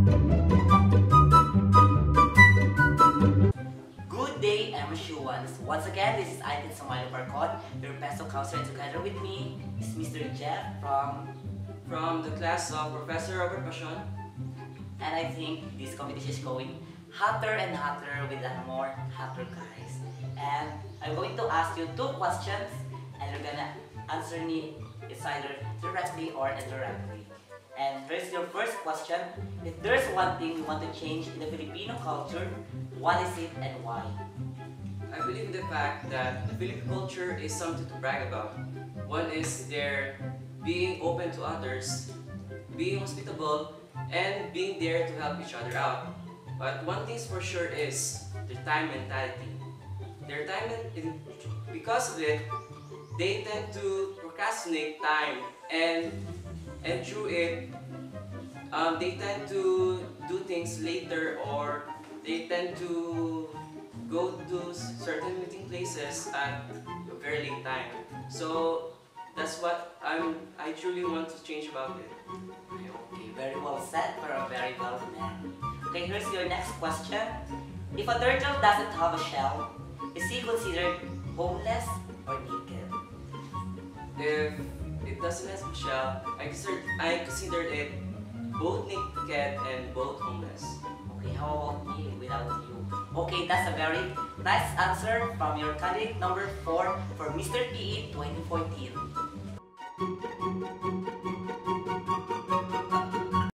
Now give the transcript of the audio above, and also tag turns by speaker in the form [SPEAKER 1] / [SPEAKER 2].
[SPEAKER 1] Good day, MSU1s. Once again, this is Aitin Samayo Parkot, your peso counselor, together with me is Mr. Jeff from,
[SPEAKER 2] From the class of Professor Robert Pasion,
[SPEAKER 1] and I think this competition is going hotter and hotter with the more hotter guys. And I'm going to ask you two questions, and you're gonna answer me it's either directly or indirectly. And here's your first question. If there's one thing you want to change in the Filipino culture, what is it and why?
[SPEAKER 2] I believe in the fact that the Philippine culture is something to brag about. One is their being open to others, being hospitable, and being there to help each other out. But one thing for sure is their time mentality. Their time, men- because of it, they tend to procrastinate time, and and through it, um, they tend to do things later or they tend to go to certain meeting places at a very late time. So that's what I'm I truly want to change about it.
[SPEAKER 1] Okay, very well said for a very well man. Okay, here's your next question. If a turtle doesn't have a shell, is he considered homeless
[SPEAKER 2] it doesn't have a shell, I consider I consider it both naked and both homeless.
[SPEAKER 1] Okay, how about me without you? Okay, that's a very nice answer from your candidate number 4 for Mr. PE 2014.